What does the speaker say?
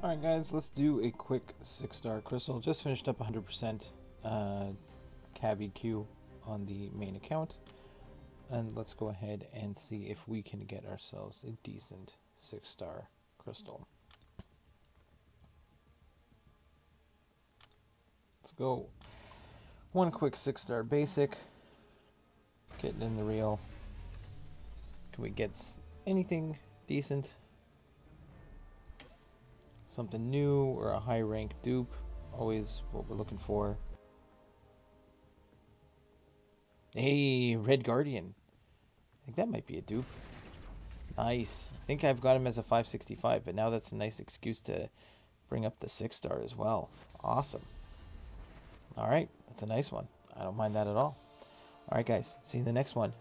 Alright guys, let's do a quick 6 star crystal. Just finished up 100% uh, Cav EQ on the main account. And let's go ahead and see if we can get ourselves a decent 6 star crystal. Let's go. One quick 6 star basic. Getting in the reel. Can we get anything decent? Something new or a high rank dupe. Always what we're looking for. Hey, Red Guardian. I think that might be a dupe. Nice. I think I've got him as a 565, but now that's a nice excuse to bring up the 6 star as well. Awesome. Alright, that's a nice one. I don't mind that at all. Alright guys, see you in the next one.